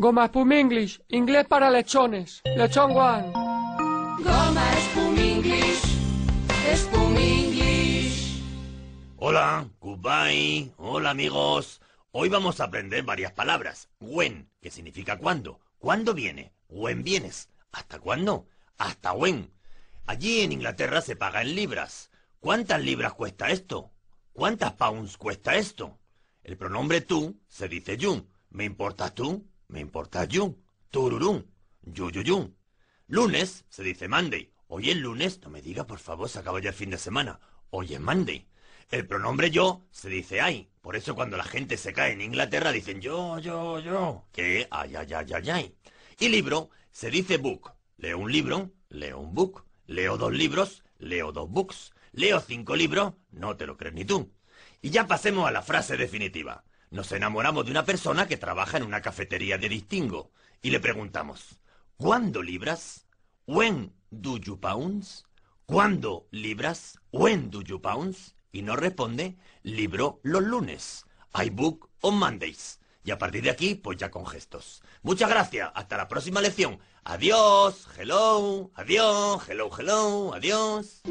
Goma Spum English, inglés para lechones. Lechón one. Goma Spum English, Spum English. Hola, goodbye. Hola, amigos. Hoy vamos a aprender varias palabras. When, que significa cuándo. ¿Cuándo viene? When vienes. ¿Hasta cuándo? Hasta when. Allí en Inglaterra se paga en libras. ¿Cuántas libras cuesta esto? ¿Cuántas pounds cuesta esto? El pronombre tú se dice you. ¿Me importas tú? ¿Me importas you? Tururún. You. Lunes se dice Monday. Hoy es lunes, no me diga por favor, se acaba ya el fin de semana. Hoy es Monday. El pronombre yo se dice I. Por eso cuando la gente se cae en Inglaterra dicen yo, yo, yo. Que ay, ay, ay, ay, ay. Y libro se dice book. Leo un libro, leo un book. Leo dos libros, leo dos books. Leo cinco libros, no te lo crees ni tú. Y ya pasemos a la frase definitiva. Nos enamoramos de una persona que trabaja en una cafetería de distingo y le preguntamos, ¿cuándo libras? When do you pounds? ¿Cuándo libras? When do you pounds? Y nos responde, libro los lunes. I book on Mondays. Y a partir de aquí, pues ya con gestos. Muchas gracias. Hasta la próxima lección. Adiós. Hello. Adiós. Hello, hello. Adiós.